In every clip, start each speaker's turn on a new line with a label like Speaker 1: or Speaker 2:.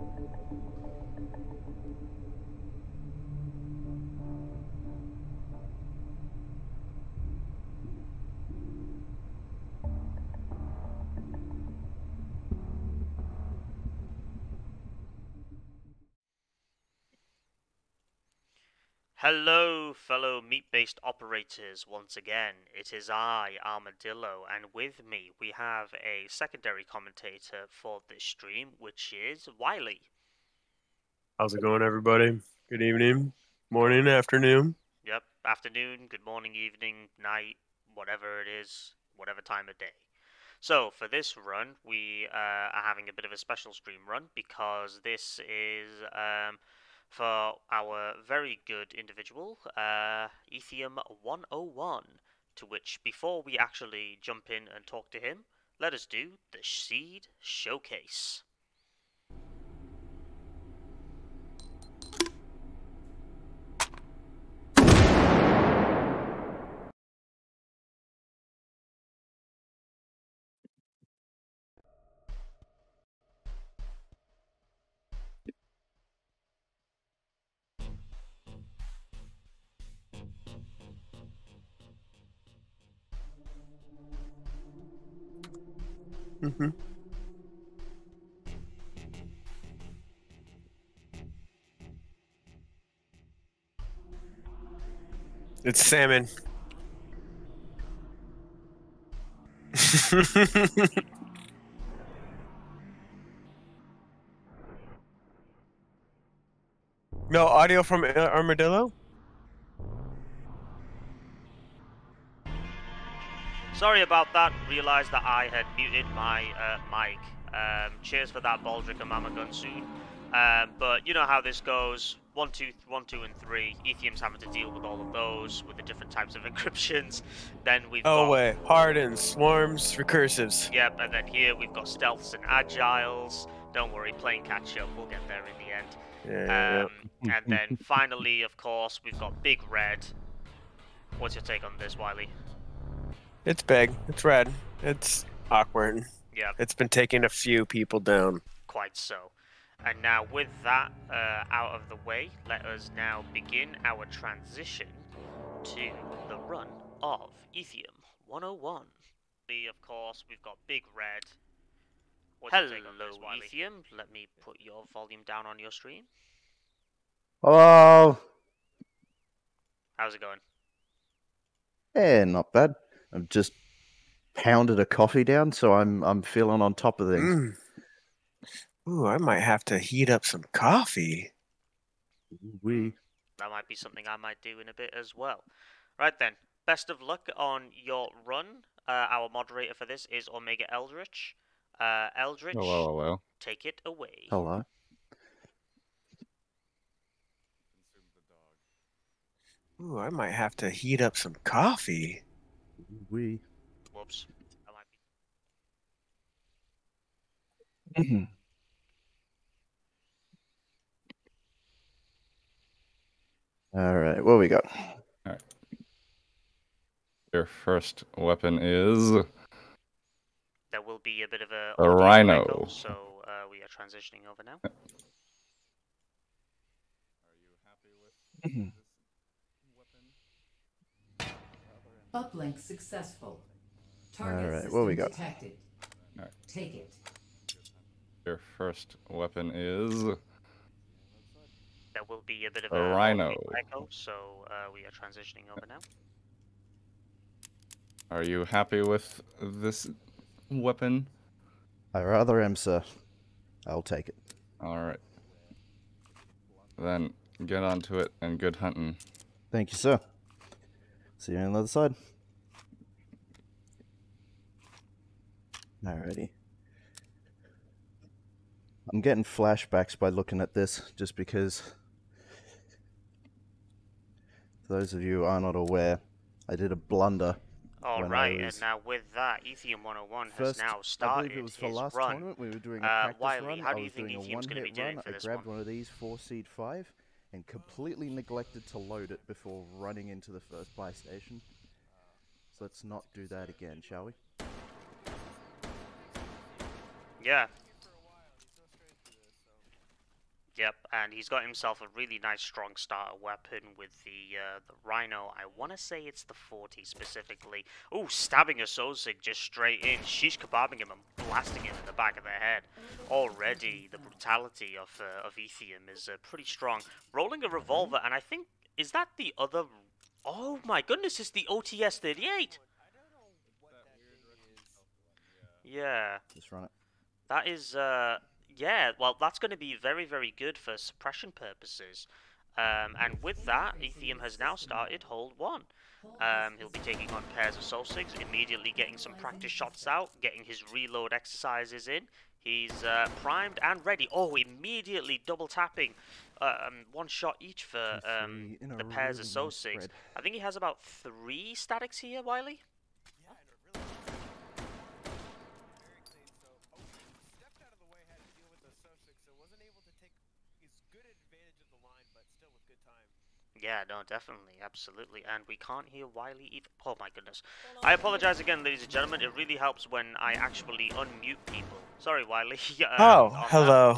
Speaker 1: Thank you. Hello, fellow meat-based operators. Once again, it is I, Armadillo, and with me we have a secondary commentator for this stream, which is Wiley.
Speaker 2: How's it going, everybody? Good evening, morning, afternoon.
Speaker 1: Yep, afternoon, good morning, evening, night, whatever it is, whatever time of day. So, for this run, we uh, are having a bit of a special stream run because this is um, for our very good individual, uh, Ethiom 101, to which, before we actually jump in and talk to him, let us do the Seed Showcase.
Speaker 2: Mm-hmm. It's salmon. no audio from Armadillo?
Speaker 1: Sorry about that. Realised that I had muted my uh, mic. Um, cheers for that, Baldric and Mama Gunsoon. Um, but you know how this goes. One, two, one, two, and three. Ethiom's having to deal with all of those with the different types of encryptions. Then we've
Speaker 2: Oh
Speaker 1: got
Speaker 2: wait, hardens, swarms, recursives.
Speaker 1: Yep, and then here we've got stealths and agiles. Don't worry, playing catch up. We'll get there in the end.
Speaker 2: Yeah,
Speaker 1: Um, and then finally, of course, we've got Big Red. What's your take on this, Wiley?
Speaker 2: It's big. It's red. It's awkward.
Speaker 1: Yeah,
Speaker 2: It's been taking a few people down.
Speaker 1: quite so. And now, with that uh, out of the way, let us now begin our transition to the run of Ethiom 101. The, Of course, we've got Big Red. What's your take on this,
Speaker 3: Hello,
Speaker 1: Wiley? Ethiom. Let me put your volume down on your stream.
Speaker 3: Hello.
Speaker 1: How's it going?
Speaker 3: Eh, not bad. I've just pounded a coffee down, so I'm I'm feeling on top of things.
Speaker 2: Mm. Ooh, I might have to heat up some coffee.
Speaker 3: We
Speaker 1: That might be something I might do in a bit as well. Right then, best of luck on your run. Uh, our moderator for this is Omega Eldritch. Uh, Eldritch,
Speaker 4: Hello, hello.
Speaker 1: take it away.
Speaker 3: hello.
Speaker 2: Ooh, I might have to heat up some coffee.
Speaker 3: We
Speaker 1: Whoops. That might be...
Speaker 3: All right, what we got?
Speaker 4: Your first weapon is
Speaker 1: That will be a bit of a,
Speaker 4: A rhino.
Speaker 1: echo, so uh, we are transitioning over now.
Speaker 5: Uplink successful.
Speaker 3: Target Alright,
Speaker 5: Target
Speaker 3: what we got?
Speaker 5: detected.
Speaker 4: Alright.
Speaker 5: Take it.
Speaker 4: your first weapon is
Speaker 1: That will be a bit of
Speaker 4: A
Speaker 1: a, audio
Speaker 4: rhino.
Speaker 1: echo, so uh, we are transitioning over now.
Speaker 4: Are you happy with this weapon?
Speaker 3: I rather am, sir. I'll take it.
Speaker 4: All right. Then get onto it and good hunting.
Speaker 3: Thank you, sir. See you on the other side. Alrighty. I'm getting flashbacks by looking at this, just because. For those of you who are not aware, I did a blunder.
Speaker 1: All
Speaker 3: was-
Speaker 1: and now with that, Ethiom 101 has
Speaker 3: First,
Speaker 1: now
Speaker 3: I
Speaker 1: started
Speaker 3: believe it was for last
Speaker 1: run.
Speaker 3: tournament. We were doing a
Speaker 1: Uh,
Speaker 3: practice
Speaker 1: Wiley,
Speaker 3: run.
Speaker 1: how
Speaker 3: I
Speaker 1: do you think Ethiom's gonna be
Speaker 3: one-hit
Speaker 1: doing
Speaker 3: run.
Speaker 1: for
Speaker 3: I
Speaker 1: this
Speaker 3: grabbed
Speaker 1: one?
Speaker 3: one of these four seed five, and completely neglected to load it before running into the first buy station. So let's not do that again, shall we?
Speaker 1: Yeah. Yep, and he's got himself a really nice strong starter weapon with the uh, the Rhino. I want to say it's the 40 specifically. Oh, stabbing a Sosig just straight in, She's kebabbing him and blasting him in the back of the head. Already, the brutality of uh, of Ethiom is uh, pretty strong. Rolling a revolver, and I think is that the other? Oh my goodness! It's the OTS 38. Yeah.
Speaker 3: Just run it.
Speaker 1: That is, uh, yeah, well, that's going to be very, very good for suppression purposes. Um, and with that, Ethiom has now started hold one. Um, he'll be taking on pairs of Sosigs, immediately getting some practice shots out, getting his reload exercises in. He's uh, primed and ready. Oh, immediately double tapping. Um, one shot each for um,
Speaker 3: three, in a
Speaker 1: the pairs of Soul
Speaker 3: nice
Speaker 1: Sigs.
Speaker 3: spread.
Speaker 1: I think he has about three statics here, Wiley.
Speaker 6: Yeah, and a really very clean. So oh, he stepped out of the way, had to deal with the Sosig, so wasn't able to take as good advantage of the line, but still with good time.
Speaker 1: Yeah, no, definitely, absolutely. And we can't hear Wiley either. Oh my goodness. I apologize again, ladies and gentlemen. It really helps when I actually unmute people. Sorry, Wiley. uh,
Speaker 2: Oh, hello.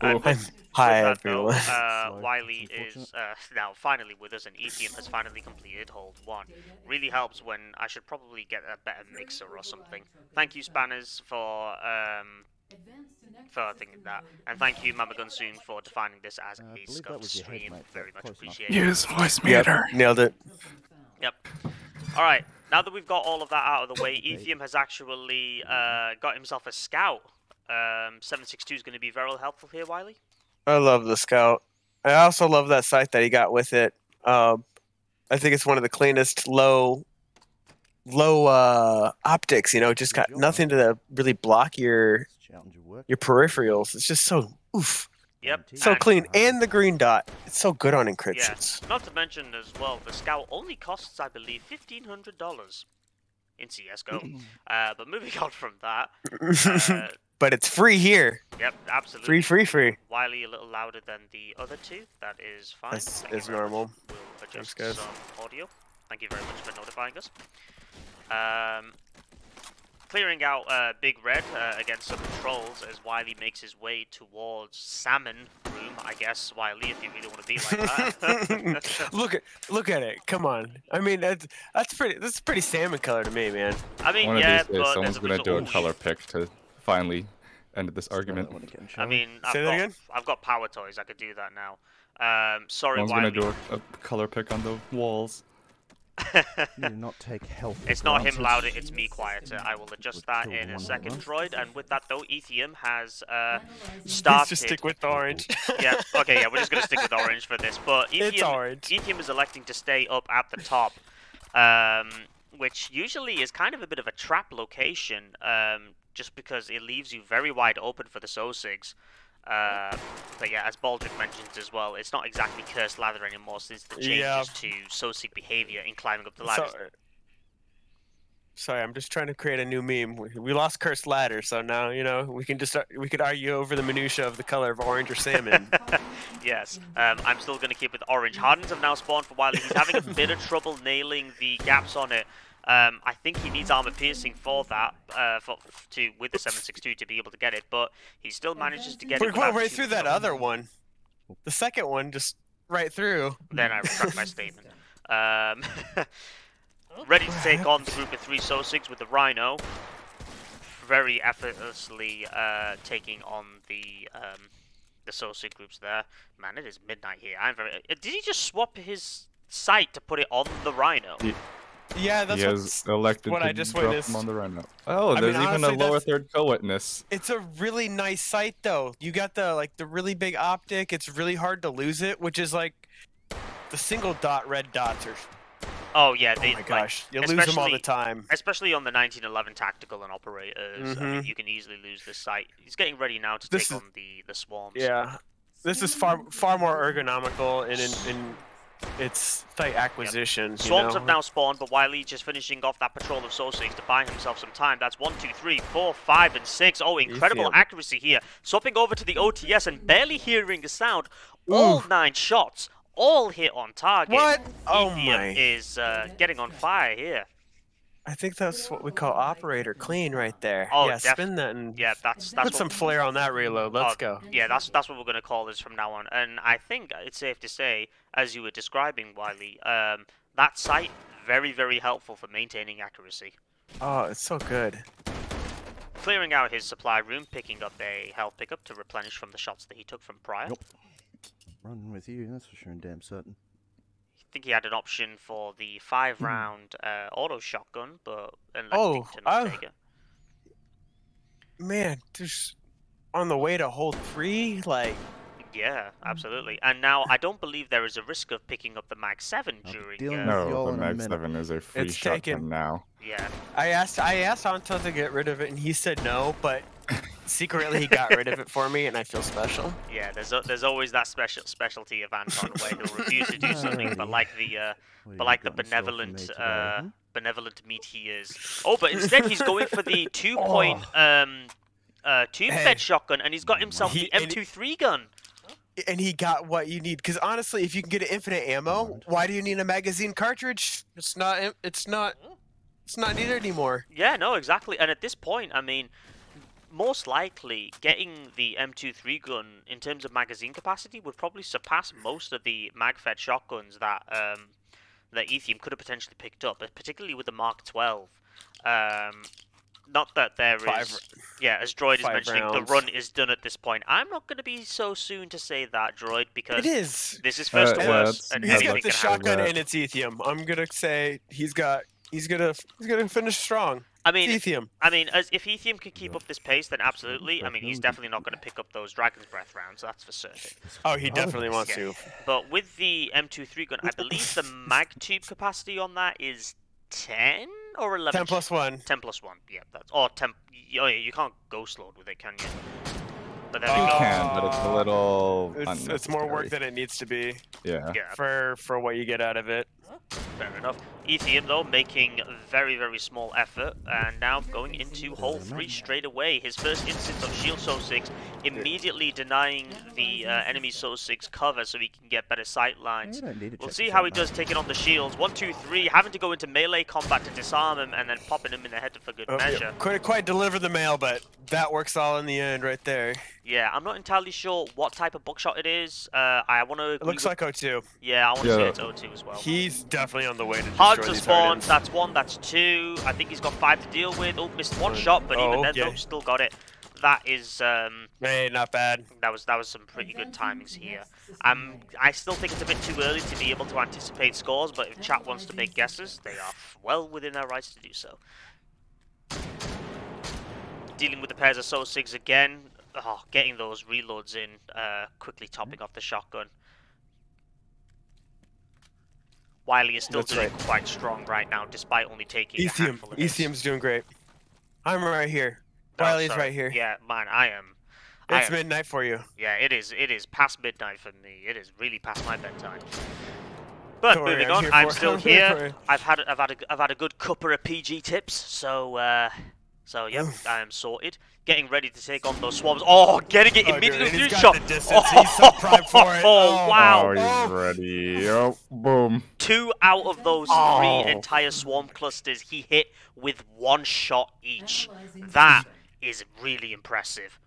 Speaker 1: And
Speaker 2: I'm- Hi,
Speaker 1: with that, though,
Speaker 2: everyone.
Speaker 1: uh, Wiley is uh, now finally with us, and Ethiom has finally completed hold one. Really helps when I should probably get a better mixer or something. Thank you, Spanners, for um, for thinking that, and thank you, Mama Gunsoon, for defining this as
Speaker 3: Uh, I
Speaker 1: a
Speaker 3: believe that
Speaker 1: scuffed
Speaker 3: was your head,
Speaker 1: stream. Very much
Speaker 3: close enough.
Speaker 1: appreciated.
Speaker 4: Use voice
Speaker 2: Yep,
Speaker 4: meter.
Speaker 2: nailed it.
Speaker 1: Yep. All right. Now that we've got all of that out of the way, Ethiom has actually uh, got himself a scout. Um, 762 is going to be very helpful here, Wiley.
Speaker 2: I love the scout. I also love that sight that he got with it. Um, I think it's one of the cleanest low, low uh, optics. You know, just got nothing to really block your
Speaker 3: Let's challenge your
Speaker 2: peripherals. It's just so oof,
Speaker 1: Yep.
Speaker 2: So clean. And the green dot, it's so good on encryptions.
Speaker 1: Not to mention as well, the scout only costs, I believe, $1,500 in CS:GO. uh, but moving on from that, uh,
Speaker 2: but it's free here.
Speaker 1: yep, absolutely.
Speaker 2: Free, free, free.
Speaker 1: Wiley a little louder than the other two. That is fine.
Speaker 2: That's- is
Speaker 1: very much.
Speaker 2: normal.
Speaker 1: We'll adjust
Speaker 2: guys.
Speaker 1: some audio. Thank you very much for notifying us. Um, clearing out uh, Big Red uh, against some patrols as Wiley makes his way towards Salmon Room. I guess Wiley, if you really want to be like that.
Speaker 2: look at look at it. Come on. I mean, that's that's pretty. That's pretty salmon color to me, man.
Speaker 1: I mean,
Speaker 4: One
Speaker 1: yeah,
Speaker 4: of these days,
Speaker 1: but
Speaker 4: someone's gonna do a color pick to finally end this argument.
Speaker 3: again,
Speaker 1: I mean, I've
Speaker 2: Say that
Speaker 1: got,
Speaker 2: again?
Speaker 1: I've got power toys. I could do that now. Um, sorry,
Speaker 4: Someone's
Speaker 1: Wiley.
Speaker 4: gonna do a, a color pick on the walls.
Speaker 3: You do not take health.
Speaker 1: It's not him louder, it's me quieter. I will adjust that in a second, droid. And with that, though, Ethiom has uh,
Speaker 2: Let's
Speaker 1: started.
Speaker 2: just stick with the orange.
Speaker 1: yeah, okay, yeah, we're just gonna stick with orange for this. But Ethiom,
Speaker 2: It's orange.
Speaker 1: Ethiom is electing to stay up at the top, um, which usually is kind of a bit of a trap location, um, just because it leaves you very wide open for the Sosigs. Uh, but yeah, as Baldric mentioned as well, it's not exactly cursed ladder anymore since the changes
Speaker 2: Yeah.
Speaker 1: to Sosig behavior in climbing up the
Speaker 2: So-
Speaker 1: ladders.
Speaker 2: sorry, I'm just trying to create a new meme. We, we lost cursed ladder, so now you know we can just start, we could argue over the minutia of the color of orange or salmon.
Speaker 1: Yes, um, I'm still going to keep with orange. Hardens have now spawned for a while. He's having a bit of trouble nailing the gaps on it. Um, I think he needs armor piercing for that, uh, for, to with the 762 to be able to get it, but he still manages to get
Speaker 2: We're
Speaker 1: it.
Speaker 2: going
Speaker 1: without
Speaker 2: right through that other one. The second one just right through.
Speaker 1: Then I retract my statement. Um, ready to take on the group of three Sosigs with the Rhino. Very effortlessly uh, taking on the um, the Sosig groups there. Man, it is midnight here. I'm very. uh, Did he just swap his sight to put it on the Rhino?
Speaker 4: Ye-
Speaker 2: Yeah, that's
Speaker 4: he
Speaker 2: what,
Speaker 4: has elected
Speaker 2: what
Speaker 4: to
Speaker 2: I just
Speaker 4: drop
Speaker 2: witnessed.
Speaker 4: him on the rhino. Oh,
Speaker 2: I mean,
Speaker 4: there's even
Speaker 2: honestly,
Speaker 4: a lower
Speaker 2: that's-
Speaker 4: third co-witness.
Speaker 2: It's a really nice sight though. You got the like the really big optic. It's really hard to lose it, which is like the single dot red dots are.
Speaker 1: Oh yeah,
Speaker 2: Oh
Speaker 1: they,
Speaker 2: my
Speaker 1: like,
Speaker 2: gosh, you lose them all the time.
Speaker 1: especially on the 1911 tactical and operators. I mean,
Speaker 2: Mhm.
Speaker 1: you can easily lose this sight. He's getting ready now to
Speaker 2: This
Speaker 1: take
Speaker 2: is-
Speaker 1: on the the swarms.
Speaker 2: Yeah, this is far far more ergonomical in in, in its site acquisition. you
Speaker 1: Swarms
Speaker 2: know?
Speaker 1: have now spawned, but Wiley just finishing off that patrol of Sosigs to buy himself some time. That's one, two, three, four, five, and six. Oh, incredible accuracy here. Swapping over to the OTS and barely hearing a sound. All nine shots, all hit on target.
Speaker 2: What? Oh my!
Speaker 1: is uh, getting on fire here.
Speaker 2: I think that's what we call operator clean right there.
Speaker 1: Oh,
Speaker 2: yeah,
Speaker 1: def-
Speaker 2: spin that and
Speaker 1: Yeah, that's that's
Speaker 2: put some flair on that reload. Let's
Speaker 1: Oh,
Speaker 2: go.
Speaker 1: Yeah, that's that's what we're gonna call this from now on. And I think it's safe to say, as you were describing, Wiley, um, that sight very very helpful for maintaining accuracy.
Speaker 2: Oh, it's so good.
Speaker 1: Clearing out his supply room, picking up a health pickup to replenish from the shots that he took from prior.
Speaker 3: Yep. Running with you, that's for sure and damn certain.
Speaker 1: Think he had an option for the five round uh, auto shotgun, but electing
Speaker 2: Oh,
Speaker 1: to not
Speaker 2: oh.
Speaker 1: take it.
Speaker 2: Man, just on the way to hold three, like
Speaker 1: Yeah, absolutely. And now I don't believe there is a risk of picking up the Mag 7
Speaker 3: I'll
Speaker 1: during.
Speaker 3: dealing
Speaker 1: Uh,
Speaker 4: No, the Mag 7 is a free
Speaker 2: It's
Speaker 4: shotgun
Speaker 2: taken.
Speaker 4: now.
Speaker 1: yeah.
Speaker 2: I asked I asked Anton to get rid of it and he said no, but secretly he got rid of it for me and I feel special.
Speaker 1: Yeah, there's a, there's always that special specialty of Anton where he'll refuse to do something, but like the uh, but like the
Speaker 3: got in store for me
Speaker 1: benevolent uh, benevolent meat he is. Oh, but instead he's going for the two point um uh tube
Speaker 2: Hey.
Speaker 1: fed shotgun, and he's got himself
Speaker 2: He-
Speaker 1: the
Speaker 2: and-
Speaker 1: M23 gun.
Speaker 2: And he got what you need because honestly, if you can get an infinite ammo, why do you need a magazine cartridge? It's not it's not it's not needed anymore.
Speaker 1: Yeah, no, exactly. And at this point, I mean, most likely getting the M23 gun in terms of magazine capacity would probably surpass most of the mag-fed shotguns that um, that Ethiom could have potentially picked up, particularly with the Mark 12. Um, not that there is,
Speaker 2: Five-
Speaker 1: yeah, as Droid is mentioning,
Speaker 2: rounds.
Speaker 1: the run is done at this point. I'm not going to be so soon to say that, Droid, because
Speaker 2: It is.
Speaker 1: this is first
Speaker 4: Uh,
Speaker 1: to
Speaker 4: yeah,
Speaker 1: worst,
Speaker 4: it's-
Speaker 1: and
Speaker 2: He's
Speaker 1: anything
Speaker 2: got the
Speaker 1: can happen.
Speaker 2: shotgun
Speaker 4: that.
Speaker 2: and it's Ethiom. I'm gonna say he's got he's gonna he's gonna finish strong.
Speaker 1: I mean,
Speaker 2: Ethiom.
Speaker 1: I mean, as if Ethiom can keep up this pace, then absolutely. I mean, he's
Speaker 3: Definitely.
Speaker 1: not going to pick up those Dragon's Breath rounds. That's for certain.
Speaker 2: Oh, he definitely wants
Speaker 1: Yeah.
Speaker 2: to.
Speaker 1: But with the M23 gun, I believe the mag tube capacity on that is 10 or 11.
Speaker 2: Ten plus one.
Speaker 1: 10 plus 1. Yeah, that's or 10. Oh yeah, you can't ghost load with it, can you? But there
Speaker 4: You
Speaker 1: we go.
Speaker 4: can, but it's a little.
Speaker 2: It's, it's more work than it needs to be
Speaker 4: Yeah.
Speaker 1: Yeah,
Speaker 2: for for what you get out of it.
Speaker 1: fair enough. Ethiom though making very very small effort and now going into hole three straight away. His first instance of Shield Sosig immediately denying the uh, enemy Sosig cover so he can get better sight lines.
Speaker 3: You don't need to
Speaker 1: We'll see how he does taking on the shields. One, two, three, having to go into melee combat to disarm him and then popping him in the head for good
Speaker 2: Oh, yeah.
Speaker 1: measure.
Speaker 2: Couldn't quite deliver the mail, but that works all in the end right there.
Speaker 1: Yeah, I'm not entirely sure what type of buckshot it is. Uh, I want to.
Speaker 2: It looks like O2.
Speaker 1: Yeah, I want to say
Speaker 4: Yeah.
Speaker 1: it's O2 as well.
Speaker 2: He's definitely on the way to
Speaker 1: Hard to spawn.
Speaker 2: Hardens.
Speaker 1: That's one. That's two. I think he's got five to deal with. Oh, missed one
Speaker 2: Uh,
Speaker 1: shot, but even
Speaker 2: oh,
Speaker 1: then,
Speaker 2: okay.
Speaker 1: though, still got it. That is um,
Speaker 2: Hey, not bad.
Speaker 1: that was that was some pretty good timings here. Um, I still think it's a bit too early to be able to anticipate scores, but if chat wants to make guesses, they are well within their rights to do so. Dealing with the pairs of Sosigs again, oh, getting those reloads in, uh, quickly topping off the shotgun. Wiley is still
Speaker 2: That's
Speaker 1: doing
Speaker 2: right.
Speaker 1: quite strong right now, despite only taking a handful of.
Speaker 2: Ethiom's doing great. I'm right here.
Speaker 1: Oh,
Speaker 2: Wiley's
Speaker 1: sorry.
Speaker 2: right here.
Speaker 1: Yeah, man, I am. I
Speaker 2: It's
Speaker 1: am
Speaker 2: midnight for you.
Speaker 1: Yeah, it is. It is past midnight for me. It is really past my bedtime. But
Speaker 2: Don't worry,
Speaker 1: moving
Speaker 2: I'm
Speaker 1: on, I'm still
Speaker 2: I'm here
Speaker 1: here. I've had I've had a, I've had a good cuppa of PG tips, so uh, so
Speaker 2: yeah,
Speaker 1: I am sorted. Getting ready to take on those swabs. Oh, getting it
Speaker 2: Oh, dude,
Speaker 1: immediately
Speaker 2: and
Speaker 1: through shot.
Speaker 2: the distance. He's so primed for it.
Speaker 1: Oh,
Speaker 2: Oh.
Speaker 1: wow!
Speaker 4: Oh, he's
Speaker 2: Oh.
Speaker 4: ready. Oh, boom.
Speaker 1: Two out of those
Speaker 2: Oh.
Speaker 1: three entire swarm clusters he hit with one shot each. That is really impressive.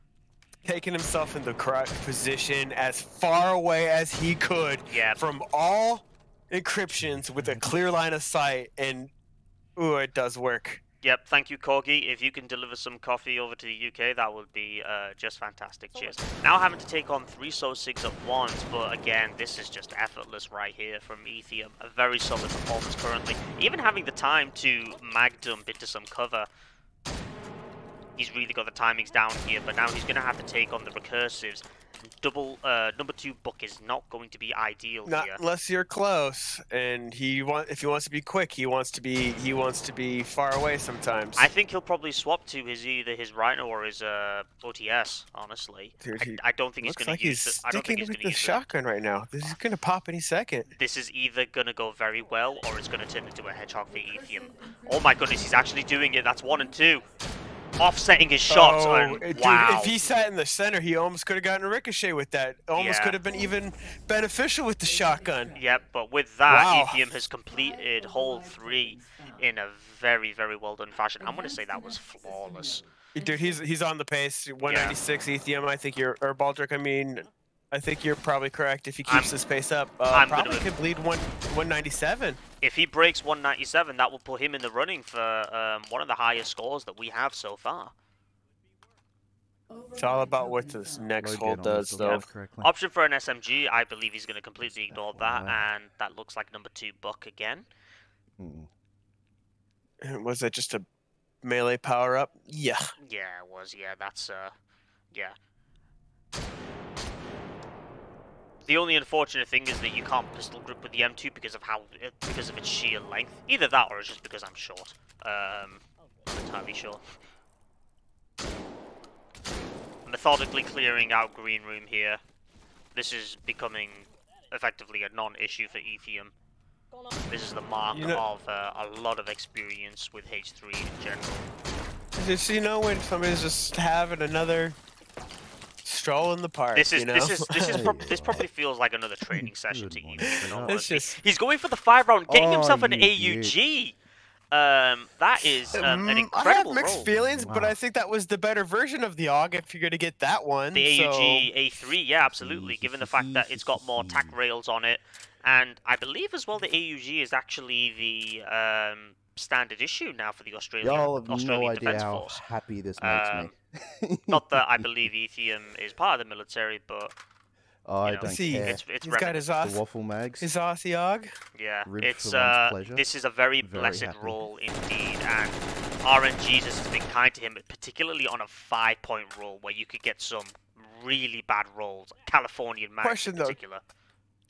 Speaker 2: Taking himself in the correct position as far away as he could
Speaker 1: Yeah.
Speaker 2: from all encryptions with a clear line of sight, and ooh, it does work.
Speaker 1: Yep, thank you, Corgi. If you can deliver some coffee over to the UK, that would be uh, just fantastic. Cheers. Now having to take on three Sosigs at once, but again, this is just effortless right here from Ethiom. A very solid performance currently. Even having the time to mag dump into some cover. He's really got the timings down here, but now he's going to have to take on the recursives. Double uh, number two book is not going to be ideal
Speaker 2: Not
Speaker 1: here.
Speaker 2: unless you're close, and he want if he wants to be quick, he wants to be he wants to be far away sometimes.
Speaker 1: I think he'll probably swap to his either his Rhino or his uh, OTS. Honestly,
Speaker 2: Dude,
Speaker 1: I, I don't think he's going
Speaker 2: like
Speaker 1: to use.
Speaker 2: he's
Speaker 1: The, I don't think
Speaker 2: sticking
Speaker 1: he's
Speaker 2: with
Speaker 1: going to
Speaker 2: the
Speaker 1: use. The,
Speaker 2: shotgun right now. This is gonna pop any second.
Speaker 1: this is either going to go very well or it's going to turn into a hedgehog for Ethiom. Oh my goodness, he's actually doing it. That's one and two, offsetting his oh, shots.
Speaker 2: Oh,
Speaker 1: and
Speaker 2: dude,
Speaker 1: wow.
Speaker 2: if he sat in the center, he almost could have gotten a ricochet with that. Almost
Speaker 1: Yeah.
Speaker 2: could have been even beneficial with the shotgun.
Speaker 1: Yep, but with that,
Speaker 2: Wow.
Speaker 1: Ethiom has completed hole three in a very, very well done fashion. I'm going to say that was flawless.
Speaker 2: Dude, he's he's on the pace. 196 Ethiom. I think you're or Baldric. I mean, I think you're probably correct. If he keeps
Speaker 1: I'm-
Speaker 2: this pace up, uh,
Speaker 1: I'm gonna-
Speaker 2: probably could bleed one 197.
Speaker 1: If he breaks 197, that will put him in the running for um, one of the highest scores that we have so far.
Speaker 2: It's all about what this next
Speaker 3: Load
Speaker 2: hole does, though.
Speaker 1: Option for an SMG, I believe he's going to completely ignore that, and that looks like number two Buck again.
Speaker 3: Mm.
Speaker 2: Was it just a melee power up? Yeah.
Speaker 1: Yeah, it was. Yeah, that's uh, yeah. The only unfortunate thing is that you can't pistol grip with the M2 because of how because of its sheer length. Either that or it's just because I'm short. Um, not entirely sure. Methodically clearing out green room here. This is becoming effectively a non-issue for Ethiom. This is the mark
Speaker 2: You know-
Speaker 1: of uh, a lot of experience with H3 in general.
Speaker 2: Just you know when somebody's just having another stroll in the park.
Speaker 1: This is
Speaker 2: you know?
Speaker 1: this is this is
Speaker 3: Hey,
Speaker 1: prob- this probably feels like another training session to
Speaker 3: one,
Speaker 1: you. in
Speaker 3: Fernando.
Speaker 1: all
Speaker 2: It's
Speaker 1: honesty.
Speaker 2: just-
Speaker 1: He's going for the five round, getting
Speaker 3: Oh,
Speaker 1: himself an
Speaker 3: you
Speaker 1: AUG. Um, that is um, an
Speaker 2: Mm,
Speaker 1: incredible
Speaker 2: I have mixed
Speaker 1: roll.
Speaker 2: feelings, but I think that was the better version of the AUG if you're gonna get that one.
Speaker 1: The
Speaker 2: so-
Speaker 1: AUG A3, yeah, absolutely. Given the fact that it's got more tack rails on it, and I believe as well the AUG is actually the um, standard issue now for the Australian
Speaker 3: Y'all have
Speaker 1: Australian
Speaker 3: no idea
Speaker 1: Defence
Speaker 3: how
Speaker 1: Force.
Speaker 3: happy this makes me.
Speaker 1: Not that I believe Ethiom is part of the military, but
Speaker 3: I
Speaker 1: you know,
Speaker 3: don't
Speaker 2: See,
Speaker 3: care.
Speaker 1: it's it's
Speaker 2: He's got
Speaker 1: reminiscent.
Speaker 2: his
Speaker 3: the waffle mags.
Speaker 2: his Aussie AUG.
Speaker 1: Yeah,
Speaker 3: Rib
Speaker 1: it's uh, this is a very,
Speaker 3: Very
Speaker 1: blessed
Speaker 3: happy.
Speaker 1: roll indeed, and RNG's has been kind to him, particularly on a five-point roll where you could get some really bad rolls. Californian mags
Speaker 2: Question,
Speaker 1: in
Speaker 2: though.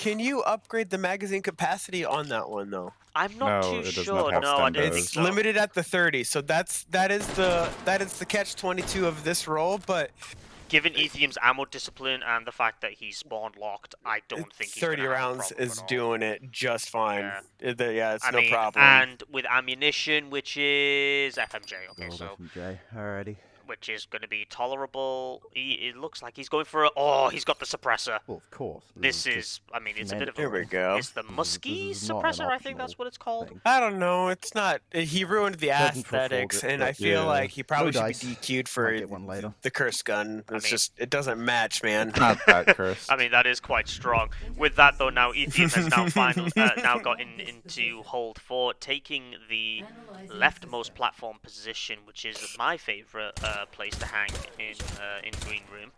Speaker 1: Particular.
Speaker 2: Can you upgrade the magazine capacity on that one though?
Speaker 1: I'm not
Speaker 4: No,
Speaker 1: too
Speaker 4: it does not
Speaker 1: sure.
Speaker 4: have
Speaker 1: No, I didn't
Speaker 2: It's
Speaker 1: so.
Speaker 2: limited at the 30, so that's that is the that is the catch 22 of this roll. But
Speaker 1: Given Ethiom's ammo discipline and the fact that he's spawned locked, I don't think he's
Speaker 2: 30
Speaker 1: gonna have a
Speaker 2: rounds is
Speaker 1: at all.
Speaker 2: doing it just fine.
Speaker 1: Yeah.
Speaker 2: Yeah, the- yeah it's
Speaker 1: I
Speaker 2: no
Speaker 1: mean,
Speaker 2: problem.
Speaker 1: and with ammunition, which is FMJ. Okay,
Speaker 3: Gold
Speaker 1: so
Speaker 3: FMJ. Alrighty.
Speaker 1: Which is going to be tolerable. He, it looks like he's going for a. Oh, he's got the suppressor.
Speaker 3: Well, of course.
Speaker 1: This
Speaker 3: just
Speaker 1: is, I mean, it's a bit of a.
Speaker 2: Here we go.
Speaker 1: It's the
Speaker 3: This
Speaker 1: musky
Speaker 3: this is not an
Speaker 1: suppressor, I think that's what it's called.
Speaker 3: thing.
Speaker 2: I don't know. It's not. He ruined the
Speaker 3: Doesn't
Speaker 2: aesthetics,
Speaker 3: it,
Speaker 2: and I feel
Speaker 4: yeah.
Speaker 2: like he probably
Speaker 3: No
Speaker 2: should be
Speaker 3: dice.
Speaker 2: DQ'd for
Speaker 3: Might one later.
Speaker 2: the curse gun.
Speaker 1: I
Speaker 2: It's
Speaker 1: mean-
Speaker 2: just it doesn't match, man.
Speaker 4: Not that curse.
Speaker 1: I mean, that is quite strong. With that, though, now Ethiom has now final, uh, now gotten into hold four, taking the leftmost platform position, which is my favorite uh, place to hang in uh, in green room.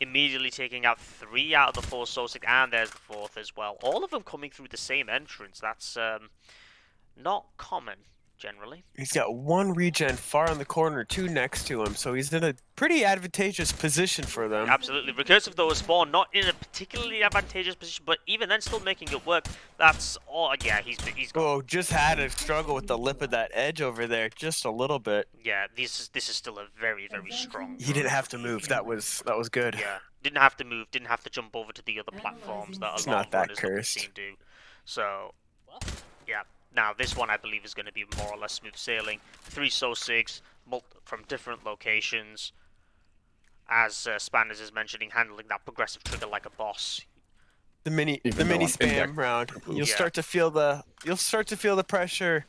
Speaker 1: Immediately taking out three out of the four Sosig, and there's the fourth as well. All of them coming through the same entrance. That's um, not common generally.
Speaker 2: He's got one regen far in the corner, two next to him, so he's in a pretty advantageous position for them.
Speaker 1: Absolutely. Recursive though is spawn not in a particularly advantageous position, but even then still making it work. That's all yeah, he's he's got
Speaker 2: Oh, just had a struggle with the lip of that edge over there, just a little bit.
Speaker 1: yeah, this is this is still a very, very strong
Speaker 2: He didn't have to move. That was that was good.
Speaker 1: Yeah. Didn't have to move, didn't have to jump over to the other platforms that a lot
Speaker 2: not
Speaker 1: of
Speaker 2: that
Speaker 1: runners that we've
Speaker 2: cursed.
Speaker 1: do. So yeah. Now this one I believe is going to be more or less smooth sailing. Three Sosigs mul- from different locations. As uh, Spanners is mentioning, handling that progressive trigger like a boss.
Speaker 2: The mini
Speaker 4: Even
Speaker 2: the mini
Speaker 4: I'm
Speaker 2: spam round. You'll
Speaker 1: Yeah.
Speaker 2: start to feel the you'll start to feel the pressure.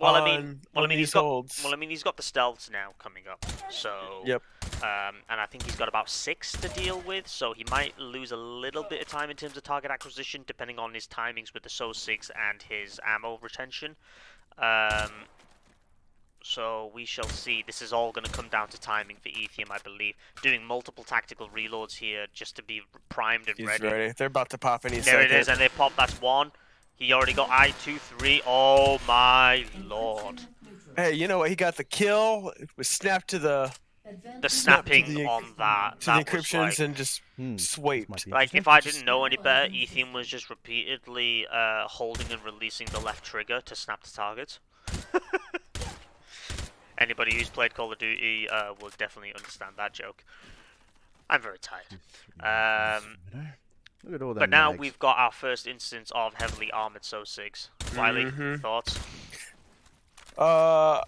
Speaker 1: Well, I mean, well, I mean, he's
Speaker 2: these
Speaker 1: got, well, I mean, he's got the stealths now coming up, so
Speaker 2: Yep.
Speaker 1: Um, and I think he's got about six to deal with, so he might lose a little bit of time in terms of target acquisition, depending on his timings with the Sosig and his ammo retention. Um, so we shall see. This is all going to come down to timing for Ethiom, I believe. Doing multiple tactical reloads here just to be primed and
Speaker 2: He's
Speaker 1: ready.
Speaker 2: ready. They're about to pop any
Speaker 1: There it
Speaker 2: second.
Speaker 1: is, and they pop. That's one. He already got I two three. Oh my lord!
Speaker 2: Hey, you know what? He got the kill. It was snapped to the
Speaker 1: The snapping
Speaker 2: the-
Speaker 1: on that.
Speaker 2: to
Speaker 1: that
Speaker 2: the
Speaker 1: was
Speaker 2: encryptions
Speaker 1: like,
Speaker 2: and just
Speaker 3: Hmm,
Speaker 2: swiped.
Speaker 1: Like, if I didn't know any better, Ethan was just repeatedly uh, holding and releasing the left trigger to snap the target. Anybody who's played Call of Duty uh, will definitely understand that joke. I'm very tired. Um,
Speaker 3: Look at all that.
Speaker 1: but now we've got our first instance of heavily armored Sosig. Wiley,
Speaker 2: Mhm.
Speaker 1: thoughts?
Speaker 2: Uh,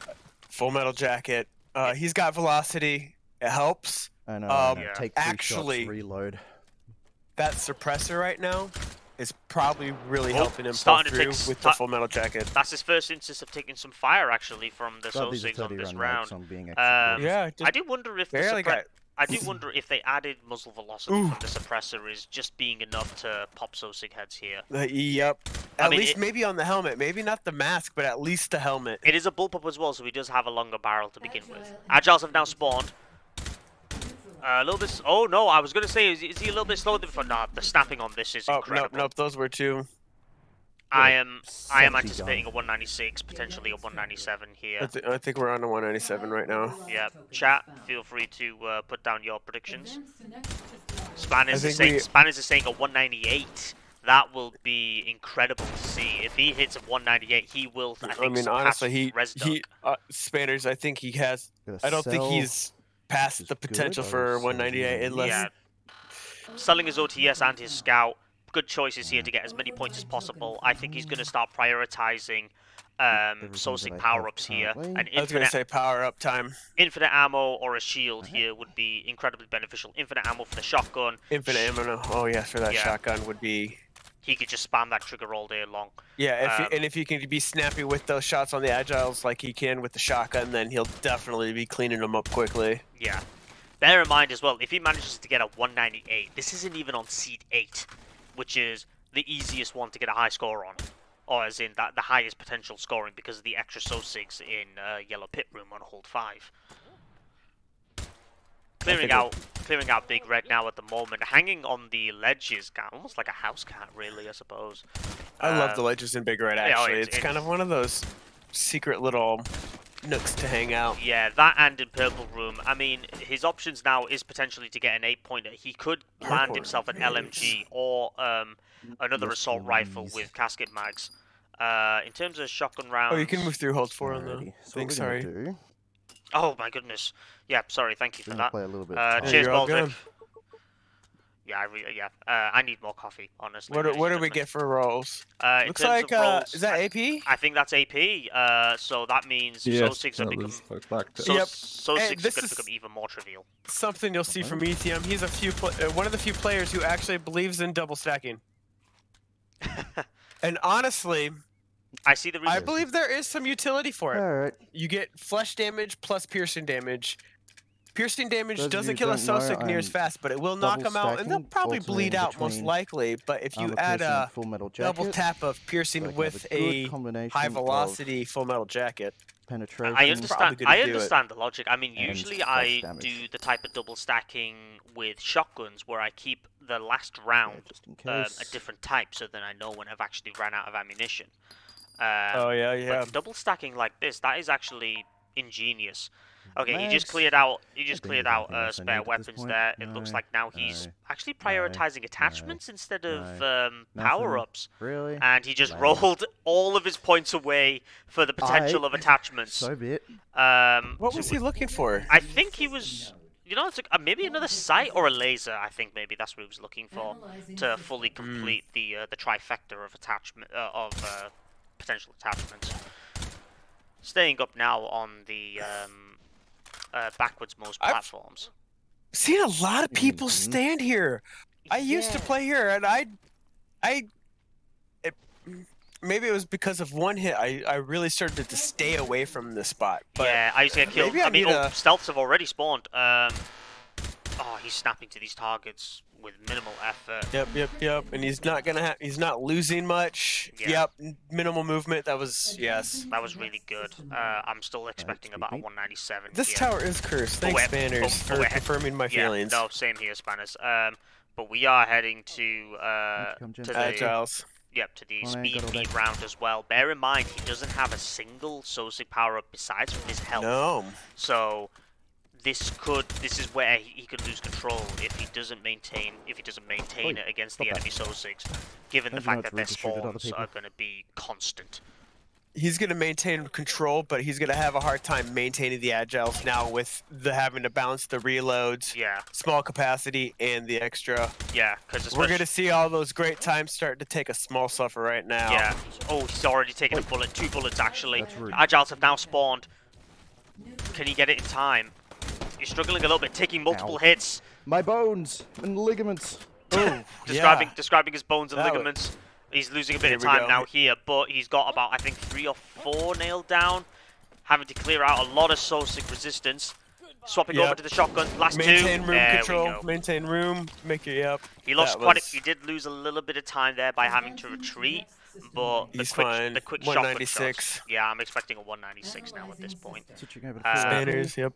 Speaker 2: Full Metal Jacket. Uh, he's got velocity. It helps.
Speaker 3: and,
Speaker 2: um,
Speaker 3: uh,
Speaker 1: Yeah.
Speaker 3: take two
Speaker 2: actually-
Speaker 3: shots, reload.
Speaker 2: That suppressor right now is probably really
Speaker 1: Oh,
Speaker 2: helping him pull
Speaker 1: starting to
Speaker 2: through
Speaker 1: take
Speaker 2: with the Full Metal Jacket.
Speaker 1: That's his first instance of taking some fire, actually, from the
Speaker 3: God, these
Speaker 1: Sosig on this round.
Speaker 3: on
Speaker 1: Um.
Speaker 2: Yeah,
Speaker 1: I do wonder if the
Speaker 2: barely
Speaker 1: suppre-
Speaker 2: got.
Speaker 1: I do wonder if they added muzzle velocity
Speaker 2: Ooh.
Speaker 1: from the suppressor is just being enough to pop Sosig heads here.
Speaker 2: Uh, yep.
Speaker 1: I
Speaker 2: At
Speaker 1: mean,
Speaker 2: least
Speaker 1: it-
Speaker 2: maybe on the helmet. Maybe not the mask, but at least the helmet.
Speaker 1: It is a bullpup as well, so he does have a longer barrel to begin with. Agiles have now spawned. Uh, a little bit. Oh no, I was gonna say, is, is he a little bit slower than before? Nah, the snapping on this is
Speaker 2: Oh,
Speaker 1: incredible.
Speaker 2: nope, nope. Those were two.
Speaker 1: I am, I am
Speaker 3: 70
Speaker 1: anticipating a 196, potentially a 197
Speaker 2: I,
Speaker 1: here.
Speaker 2: th- I think we're on a 197 right now.
Speaker 1: Yeah, chat. Feel free to uh, put down your predictions.
Speaker 5: Advance to next system.
Speaker 1: Spanners
Speaker 2: I
Speaker 1: is saying
Speaker 2: we-
Speaker 1: Spanners is saying a 198. That will be incredible to see. If he hits a 198, he will. I,
Speaker 2: I, mean, honestly, he
Speaker 1: Resduck.
Speaker 2: he uh, Spanners. I think he has. I don't think he's past the potential
Speaker 3: I
Speaker 2: for 198 unless.
Speaker 1: Yeah. Selling his OTS and his scout. Good choices here to get as many points as possible. I think he's going to start prioritizing um,
Speaker 3: Everything
Speaker 1: Sosig
Speaker 3: that I have
Speaker 1: power-ups here.
Speaker 3: currently.
Speaker 1: An
Speaker 2: I was gonna say power up time,
Speaker 1: infinite ammo or a shield here would be incredibly beneficial. Infinite ammo for the shotgun.
Speaker 2: infinite ammo. Oh yes, for that
Speaker 1: Yeah.
Speaker 2: shotgun would be.
Speaker 1: He could just spam that trigger all day long.
Speaker 2: Yeah, if
Speaker 1: Um,
Speaker 2: you, and if you can be snappy with those shots on the agiles like he can with the shotgun, then he'll definitely be cleaning them up quickly.
Speaker 1: Yeah. Bear in mind as well, if he manages to get a 198, this isn't even on seed 8, which is the easiest one to get a high score on. Or as in that the highest potential scoring because of the extra Sosig in uh, Yellow Pit Room on hold 5. Clearing out clearing out Big Red now at the moment, hanging on the ledges, almost like a house cat really, I suppose.
Speaker 2: I love the
Speaker 1: Um,
Speaker 2: ledges in Big Red.
Speaker 1: oh,
Speaker 2: Actually,
Speaker 1: it's-
Speaker 2: it's, kind of one of those secret little nooks to hang out.
Speaker 1: Yeah, that and in Purple Room. I mean, his options now is potentially to get an eight pointer. He could land himself an
Speaker 2: Room,
Speaker 1: LMG or um, another
Speaker 3: Yes,
Speaker 1: assault rifle with casket mags. Uh, in terms of shotgun rounds.
Speaker 2: Oh, you can move through hold four on the
Speaker 3: Alrighty, so
Speaker 2: thing. Sorry.
Speaker 3: do,
Speaker 1: Oh my goodness. Yeah, sorry. Thank you for that.
Speaker 3: play a little bit.
Speaker 1: Uh, cheers,
Speaker 2: you're
Speaker 1: Baldrick.
Speaker 2: Good.
Speaker 1: Yeah, I re- yeah. Uh, I need more coffee, honestly.
Speaker 2: What do, what do we get for rolls?
Speaker 1: Uh,
Speaker 2: Looks like
Speaker 1: of
Speaker 2: uh,
Speaker 1: rolls,
Speaker 2: is that AP?
Speaker 1: I think that's AP. Uh, so that means
Speaker 4: Yes,
Speaker 1: Sosigs have
Speaker 4: that
Speaker 1: become.
Speaker 4: was looked.
Speaker 1: So,
Speaker 2: Yep.
Speaker 1: Sosigs
Speaker 2: Hey,
Speaker 1: are
Speaker 2: this
Speaker 1: going to become even more trivial.
Speaker 2: Something you'll see from ETM. He's a few pl- uh, one of the few players who actually believes in double stacking. and honestly,
Speaker 1: I see the reason.
Speaker 2: I believe there is some utility for it.
Speaker 3: All right.
Speaker 2: You get flesh damage plus piercing damage. Piercing damage
Speaker 3: Those
Speaker 2: doesn't kill a
Speaker 3: who don't know,
Speaker 2: Sosig near as fast, but it will knock
Speaker 3: double
Speaker 2: them out, and they'll probably bleed
Speaker 3: alternating
Speaker 2: out most likely. But if you
Speaker 3: armor
Speaker 2: add a
Speaker 3: full metal jacket,
Speaker 2: double tap of piercing
Speaker 3: can have
Speaker 2: with
Speaker 3: a,
Speaker 2: a high velocity full metal jacket,
Speaker 3: penetration.
Speaker 1: I understand. I understand the logic. I mean, usually I
Speaker 3: damage.
Speaker 1: do the type of double stacking with shotguns where I keep the last round
Speaker 3: just in
Speaker 1: um, a different type, so then I know when I've actually ran out of ammunition. Um,
Speaker 2: oh yeah, yeah.
Speaker 1: But double stacking like this, that is actually ingenious. Okay, he just cleared out. He just cleared out uh, spare
Speaker 3: need at this
Speaker 1: weapons
Speaker 3: point.
Speaker 1: there. It looks like now he's
Speaker 3: no,
Speaker 1: actually
Speaker 3: no,
Speaker 1: prioritizing attachments instead of um, power ups,
Speaker 3: Really?
Speaker 1: and he just
Speaker 3: Lame.
Speaker 1: rolled all of his points away for the potential
Speaker 3: I-
Speaker 1: of attachments.
Speaker 3: So be it.
Speaker 1: Um,
Speaker 2: What
Speaker 1: to-
Speaker 2: was he looking for?
Speaker 1: I think he was, you know, it's a, uh, maybe another sight or a laser. I think maybe that's what he was looking for to fully complete the uh, the trifecta of attachment uh, of uh, potential attachments. Staying up now on the um, uh, backwards most
Speaker 2: I've-
Speaker 1: platforms.
Speaker 2: Seen a lot of people
Speaker 3: Mhm.
Speaker 2: stand here. I used to play here, and I, I, it, maybe it was because of one hit. I, I really started to stay away from this spot. But
Speaker 1: yeah, I used to get killed.
Speaker 2: I
Speaker 1: I mean,
Speaker 2: need
Speaker 1: oh,
Speaker 2: a-
Speaker 1: stealths have already spawned. Um, oh, he's snapping to these targets with minimal effort.
Speaker 2: Yep, yep, yep. And he's not gonna. Ha- he's not losing much.
Speaker 1: Yeah.
Speaker 2: Yep. Minimal movement. That was yes.
Speaker 1: That was really good. Uh, I'm still expecting about 197.
Speaker 2: This
Speaker 1: here.
Speaker 2: tower is cursed. Thanks,
Speaker 1: we're-
Speaker 2: Spanners,
Speaker 1: but- but
Speaker 2: for
Speaker 1: we're-
Speaker 2: confirming my
Speaker 1: yeah,
Speaker 2: feelings.
Speaker 1: No, same here, Spanners. Um, but we are heading to uh, to the
Speaker 2: Agiles.
Speaker 1: yep to the
Speaker 3: Well,
Speaker 1: speed
Speaker 3: got all
Speaker 1: round as well. Bear in mind he doesn't have a single Sosig power up besides from his health.
Speaker 2: No.
Speaker 1: So this could this is where he, he could lose control if he doesn't maintain if he doesn't maintain
Speaker 3: Oi,
Speaker 1: it against the
Speaker 3: that.
Speaker 1: enemy Sosigs, given the
Speaker 3: Don't you
Speaker 1: fact that
Speaker 3: it's
Speaker 1: their
Speaker 3: rude to shoot at other
Speaker 1: spawns
Speaker 3: people?
Speaker 1: are going to be constant.
Speaker 2: He's gonna maintain control, but he's gonna have a hard time maintaining the agiles now with the having to balance the reloads,
Speaker 1: Yeah,
Speaker 2: small capacity, and the extra.
Speaker 1: yeah, because
Speaker 2: We're gonna see all those great times starting to take a small suffer right now.
Speaker 1: Yeah. Oh, he's already taken a bullet. Two bullets, actually. Agiles have now spawned. Can he get it in time? He's struggling a little bit, taking multiple
Speaker 3: Ow.
Speaker 1: hits.
Speaker 3: My bones and ligaments.
Speaker 2: Oh,
Speaker 1: Describing
Speaker 2: yeah.
Speaker 1: describing his bones and
Speaker 2: That wa-
Speaker 1: ligaments. He's losing a bit
Speaker 2: Here
Speaker 1: of time now here, but he's got about, I think, three or four nailed down. Having to clear out a lot of Sosig resistance. Swapping over to the shotgun. Last
Speaker 2: Maintain
Speaker 1: two.
Speaker 2: room
Speaker 1: there
Speaker 2: control. Maintain room. Make it up.
Speaker 1: He lost
Speaker 2: That
Speaker 1: quite.
Speaker 2: was-
Speaker 1: A, he did lose a little bit of time there by having to retreat, but the
Speaker 2: He's
Speaker 1: quick,
Speaker 2: fine.
Speaker 1: the quick shotgun shots. Yeah, I'm expecting a 196 now at this point.
Speaker 3: Switching over to
Speaker 1: Uh,
Speaker 3: full
Speaker 2: Spanners. Yep.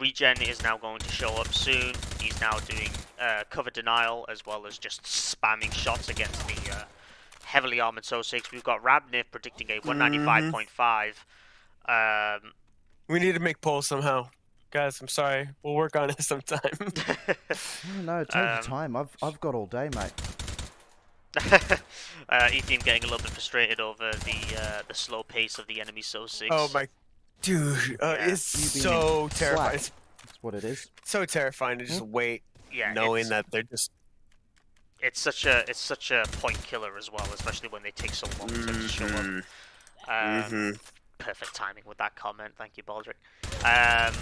Speaker 1: Regen is now going to show up soon. He's now doing uh, cover denial as well as just spamming shots against the uh, heavily armored Sosigs. We've got Rabnif predicting a 195.5. Um,
Speaker 2: We need to make polls somehow. Guys, I'm sorry. We'll work on it sometime.
Speaker 3: No, no, take
Speaker 1: Um,
Speaker 3: your time. I've I've got all day, mate.
Speaker 1: uh, Ethan getting a little bit frustrated over the uh, the slow pace of the enemy Sosigs.
Speaker 2: oh my dude, uh,
Speaker 1: Yeah.
Speaker 2: it's
Speaker 3: You
Speaker 2: so terrifying.
Speaker 3: slack.
Speaker 2: It's
Speaker 3: That's what it is.
Speaker 2: so terrifying to just wait,
Speaker 1: Yeah,
Speaker 2: knowing that they're just
Speaker 1: it's such a it's such a point killer as well, especially when they take so long to show up. Um,
Speaker 2: mhm.
Speaker 1: Perfect timing with that comment. Thank you, Baldric. Um,